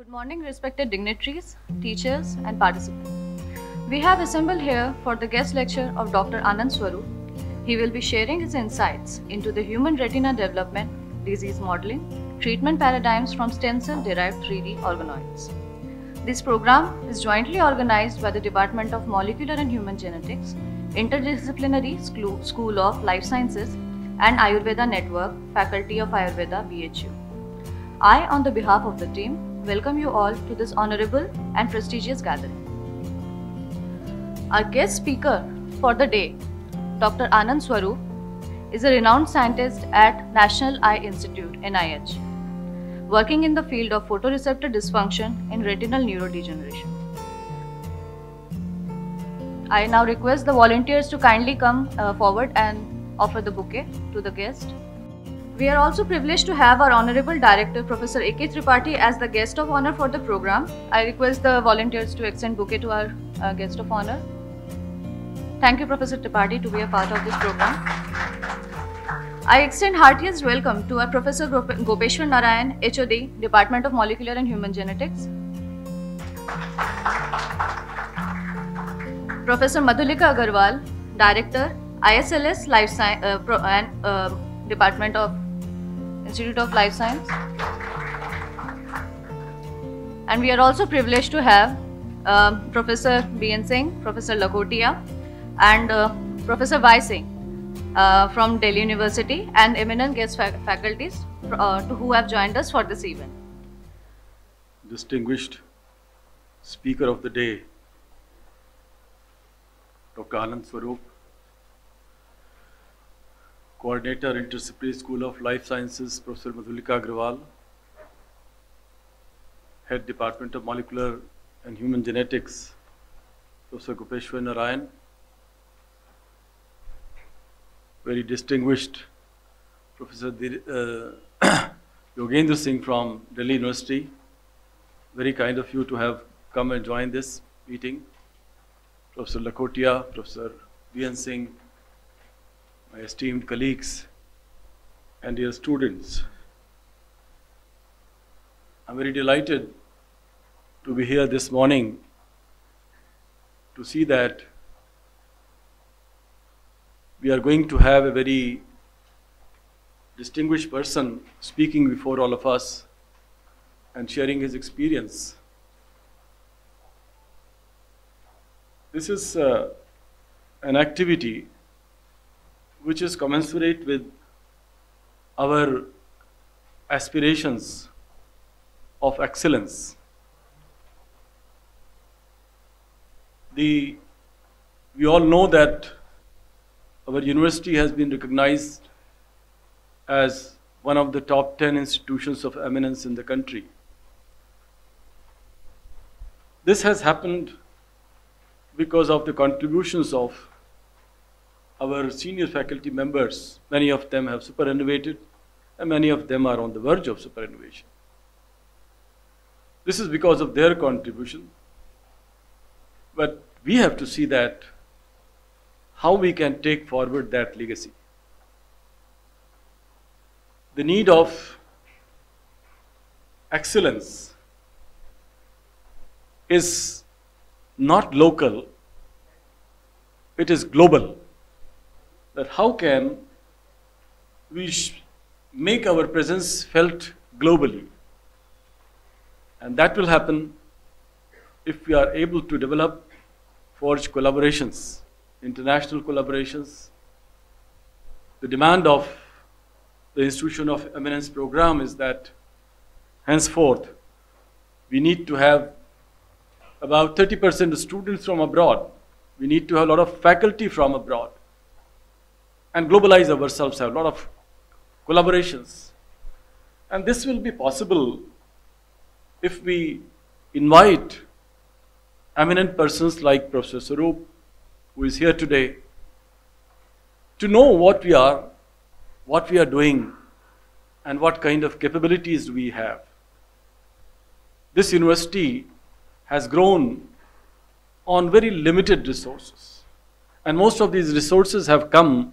Good morning, respected dignitaries, teachers, and participants. We have assembled here for the guest lecture of Dr. Anand Swaroop. He will be sharing his insights into the human retina development, disease modeling, treatment paradigms from stem cell derived 3D organoids. This program is jointly organized by the Department of Molecular and Human Genetics, Interdisciplinary School of Life Sciences, and Ayurveda Network, Faculty of Ayurveda, BHU. I, on the behalf of the team, welcome you all to this honorable and prestigious gathering. Our guest speaker for the day, Dr. Anand Swaroop, is a renowned scientist at National Eye Institute, NIH, working in the field of photoreceptor dysfunction in retinal neurodegeneration. I now request the volunteers to kindly come uh, forward and offer the bouquet to the guest. We are also privileged to have our Honorable Director, Professor A.K. Tripathi, as the guest of honor for the program. I request the volunteers to extend bouquet to our uh, guest of honor. Thank you, Professor Tripathi, to be a part of this program. I extend heartiest welcome to our Professor Gop- Gopeshwar Narayan, HOD, Department of Molecular and Human Genetics. Professor Madhulika Agarwal, Director, ISLS Life Science uh, and uh, Department of Institute of Life Science. And we are also privileged to have uh, Professor B.N. Singh, Professor Lakhotia, and uh, Professor Vai Singh uh, from Delhi University, and eminent guest fac- faculties uh, who have joined us for this event. distinguished speaker of the day, Dr. Anand Swaroop, coordinator, Interdisciplinary School of Life Sciences, Professor Madhulika Agrawal, head Department of Molecular and Human Genetics, Professor Gopeshwar Narayan, very distinguished Professor uh, Yogendra Singh from Delhi University, very kind of you to have come and join this meeting. Professor Lakhotia, Professor B.N. Singh, my esteemed colleagues, and dear students. I'm very delighted to be here this morning to see that we are going to have a very distinguished person speaking before all of us and sharing his experience. This is uh, an activity which is commensurate with our aspirations of excellence. The, we all know that our university has been recognized as one of the top 10 institutions of eminence in the country. This has happened because of the contributions of our senior faculty members. Many of them have superannuated, and many of them are on the verge of superannuation. This is because of their contribution. But we have to see that how we can take forward that legacy. The need of excellence is not local, it is global. That how can we make our presence felt globally? And that will happen if we are able to develop, forge collaborations, international collaborations. The demand of the Institution of Eminence program is that henceforth we need to have about 30% of students from abroad. We need to have a lot of faculty from abroad and globalize ourselves, have a lot of collaborations. And this will be possible if we invite eminent persons like Professor Sarup, who is here today, to know what we are, what we are doing, and what kind of capabilities we have. This university has grown on very limited resources. And most of these resources have come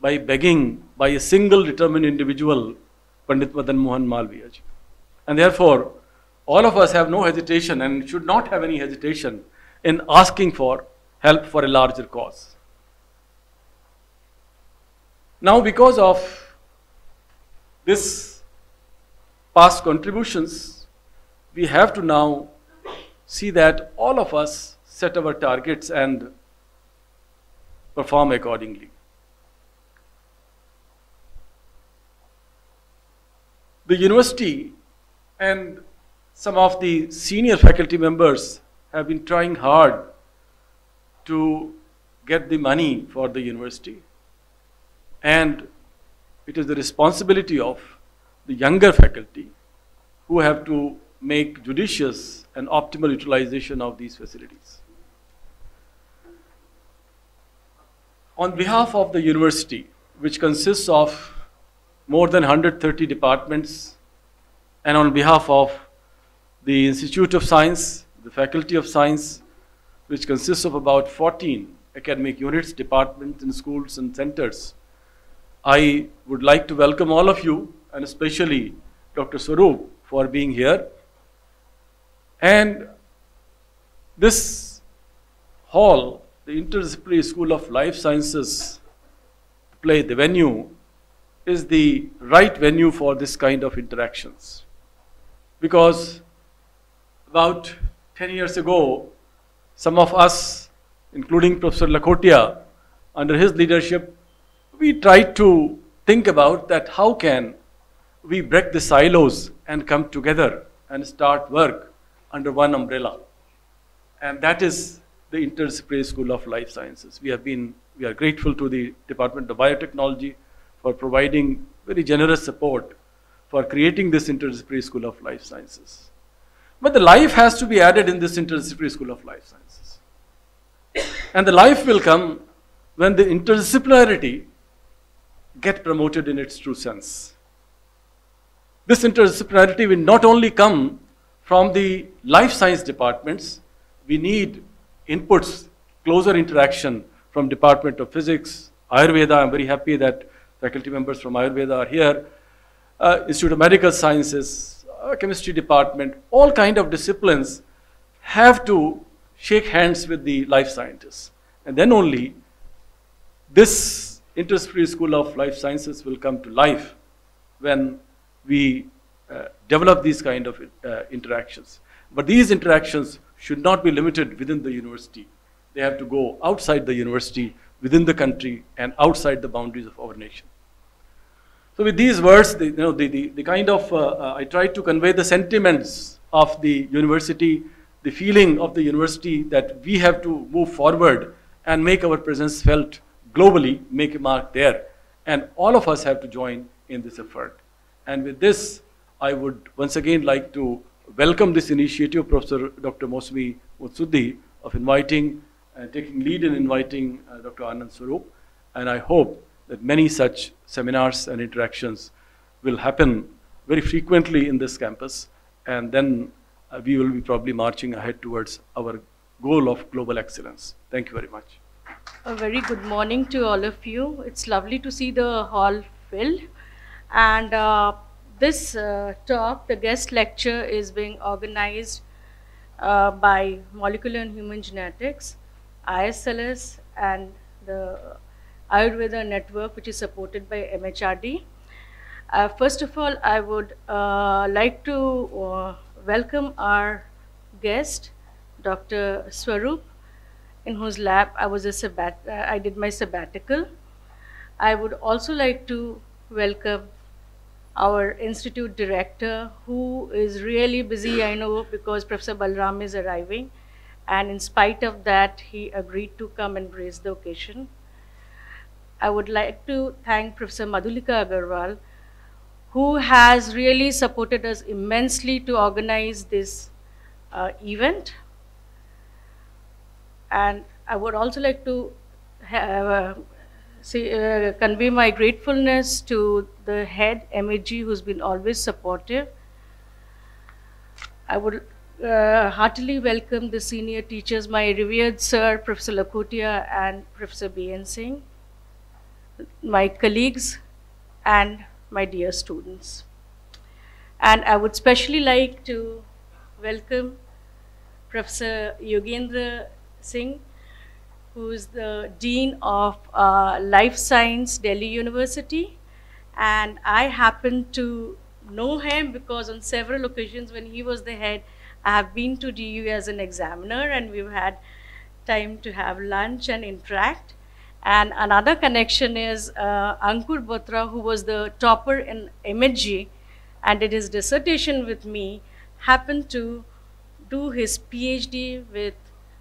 by begging by a single determined individual, Pandit Madan Mohan Malaviya ji. And therefore, all of us have no hesitation and should not have any hesitation in asking for help for a larger cause. Now, because of this past contributions, we have to now see that all of us set our targets and perform accordingly. The university and some of the senior faculty members have been trying hard to get the money for the university. And it is the responsibility of the younger faculty who have to make judicious and optimal utilization of these facilities. On behalf of the university, which consists of more than 130 departments, and on behalf of the Institute of Science, the Faculty of Science, which consists of about 14 academic units, departments, and schools and centers, I would like to welcome all of you, and especially Dr. Swaroop for being here. And this hall, the Interdisciplinary School of Life Sciences play, the venue, is the right venue for this kind of interactions. Because about 10 years ago, some of us, including Professor Lakhotia, under his leadership, we tried to think about that how can we break the silos and come together and start work under one umbrella. And that is the Interdisciplinary School of Life Sciences. We have been, we are grateful to the Department of Biotechnology for providing very generous support for creating this Interdisciplinary School of Life Sciences. But the life has to be added in this Interdisciplinary School of Life Sciences. And the life will come when the interdisciplinarity get promoted in its true sense. This interdisciplinarity will not only come from the life science departments, we need inputs, closer interaction from Department of Physics, Ayurveda. I'm very happy that faculty members from Ayurveda are here. Uh, Institute of Medical Sciences, uh, Chemistry Department, all kind of disciplines have to shake hands with the life scientists. And then only this Interdisciplinary School of Life Sciences will come to life when we uh, develop these kind of uh, interactions. But these interactions should not be limited within the university. They have to go outside the university, within the country, and outside the boundaries of our nation. So with these words, the, you know, the, the, the kind of, uh, uh I try to convey the sentiments of the university, the feeling of the university that we have to move forward and make our presence felt globally, make a mark there. And all of us have to join in this effort. And with this, I would once again like to welcome this initiative, Professor Dr. Mousumi Mutsuddi, of inviting taking lead in inviting uh, Dr. Anand Swaroop. And I hope that many such seminars and interactions will happen very frequently in this campus. And then uh, we will be probably marching ahead towards our goal of global excellence. Thank you very much. A very good morning to all of you. It's lovely to see the hall filled. And uh, this uh, talk, the guest lecture, is being organized uh, by Molecular and Human Genetics, ISLS, and the Ayurveda Network, which is supported by MHRD. Uh, first of all, I would uh, like to uh, welcome our guest, Dr. Swaroop, in whose lab I was a sabbat I did my sabbatical. I would also like to welcome our institute director, who is really busy, I know, because Professor Balram is arriving. And in spite of that, he agreed to come and grace the occasion. I would like to thank Professor Madhulika Agarwal, who has really supported us immensely to organize this uh, event. And I would also like to have, uh, say, uh, convey my gratefulness to the head, MEG, who's been always supportive. I would uh, heartily welcome the senior teachers, my revered sir, Professor Lakhotia and Professor B.N. Singh, my colleagues, and my dear students. And I would especially like to welcome Professor Yogendra Singh, who is the Dean of uh, Life Science, Delhi University. And I happen to know him because on several occasions when he was the head, I have been to DU as an examiner and we've had time to have lunch and interact. And another connection is uh, Ankur Botra, who was the topper in MHG and did his dissertation with me, happened to do his PhD with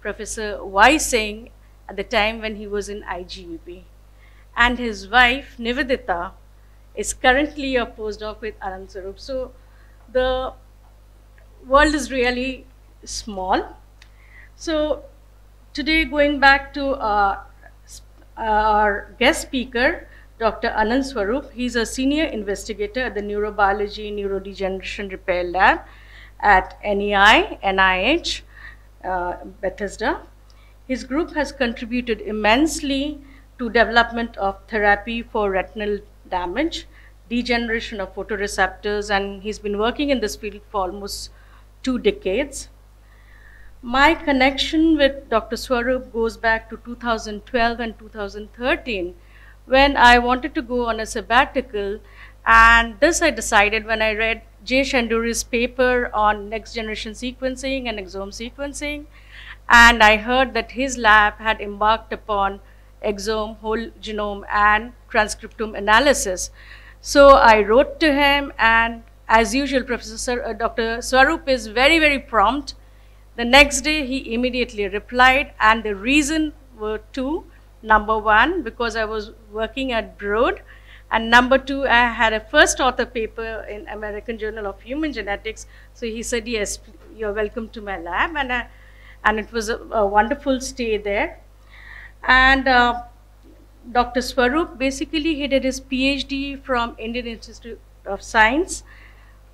Professor Y. Singh at the time when he was in IGIB. And his wife, Nivedita, is currently a postdoc with Anand Swaroop. So the world is really small. So today, going back to uh, our guest speaker, Dr. Anand Swaroop, he's a senior investigator at the Neurobiology Neurodegeneration Repair Lab at NEI, NIH, uh, Bethesda. His group has contributed immensely to development of therapy for retinal damage, degeneration of photoreceptors, and he's been working in this field for almost two decades. My connection with Dr. Swaroop goes back to 2012 and 2013 when I wanted to go on a sabbatical. And this I decided when I read Jay Shendure's paper on next generation sequencing and exome sequencing. And I heard that his lab had embarked upon exome, whole genome, and transcriptome analysis. So I wrote to him, and as usual, Professor uh, Dr. Swaroop is very, very prompt. The next day, he immediately replied, and the reason were two. Number one, because I was working at Broad, and number two, I had a first author paper in American Journal of Human Genetics. So he said, yes, you're welcome to my lab. And, I, and it was a, a wonderful stay there. And uh, Dr. Swaroop, basically he did his PhD from Indian Institute of Science,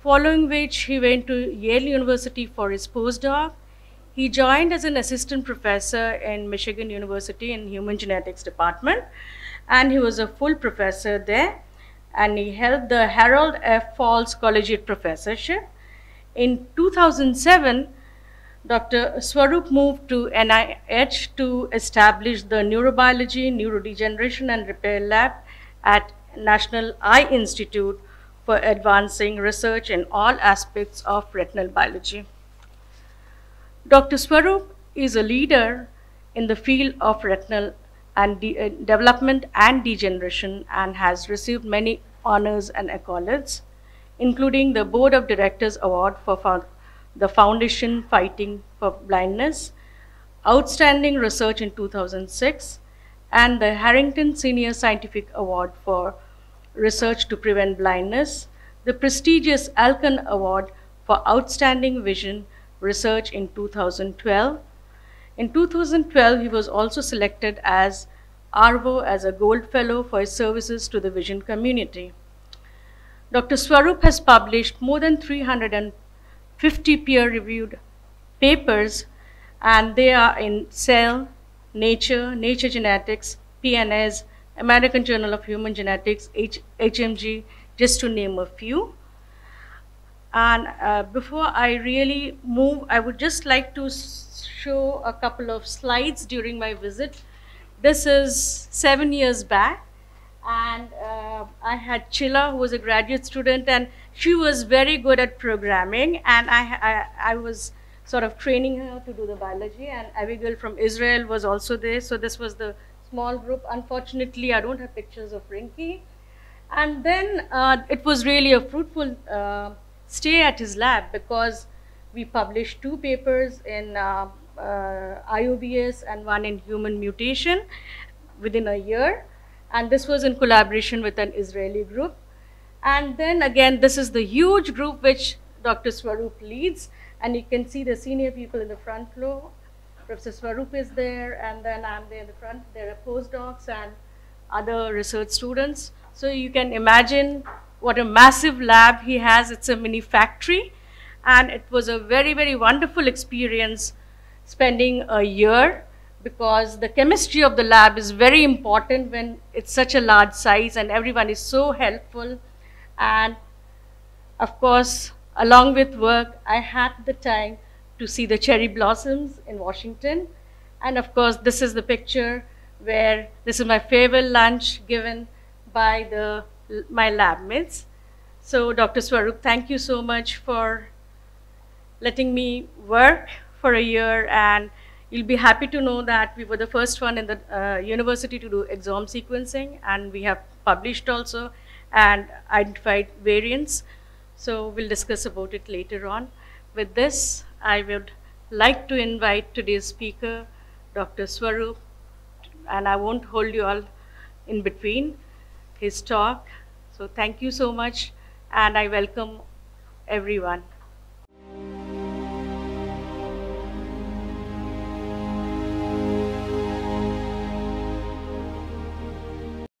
following which he went to Yale University for his postdoc. He joined as an assistant professor in Michigan University in Human Genetics Department, and he was a full professor there, and he held the Harold F. Falls Collegiate Professorship. In 2007, Dr. Swaroop moved to NIH to establish the Neurobiology, Neurodegeneration and Repair Lab at National Eye Institute for advancing research in all aspects of retinal biology. Dr. Swaroop is a leader in the field of retinal and de uh, development and degeneration and has received many honors and accolades, including the Board of Directors Award for the Foundation Fighting for Blindness, Outstanding Research in 2006, and the Harrington Senior Scientific Award for Research to Prevent Blindness, the prestigious Alcon Award for Outstanding Vision Research in 2012. In 2012, he was also selected as ARVO as a Gold Fellow for his services to the vision community. Dr. Swaroop has published more than 350 peer-reviewed papers, and they are in Cell, Nature, Nature Genetics, PNAS, American Journal of Human Genetics, H HMG, just to name a few. And uh, before I really move, I would just like to show a couple of slides during my visit. This is seven years back, and uh, I had Chilla, who was a graduate student, and she was very good at programming, and I, I, I was sort of training her to do the biology, and Abigail from Israel was also there, so this was the small group. Unfortunately, I don't have pictures of Rinky. And then uh, it was really a fruitful uh, stay at his lab because we published two papers in uh, uh IOVS and one in human mutation within a year. And this was in collaboration with an Israeli group. And then again, this is the huge group which Dr. Swaroop leads. And you can see the senior people in the front row. Professor Swaroop is there, and then I'm there in the front. There are postdocs and other research students. So you can imagine what a massive lab he has. It's a mini factory. And it was a very, very wonderful experience spending a year because the chemistry of the lab is very important when it's such a large size and everyone is so helpful and of course, along with work, I had the time to see the cherry blossoms in Washington. And of course, this is the picture where this is my farewell lunch given by the, my lab mates. So Dr. Swaroop, thank you so much for letting me work for a year and you'll be happy to know that we were the first one in the uh, university to do exome sequencing and we have published also and identified variants. So we'll discuss about it later on. With this, I would like to invite today's speaker, Dr. Swaroop, and I won't hold you all in between his talk. So thank you so much, and I welcome everyone.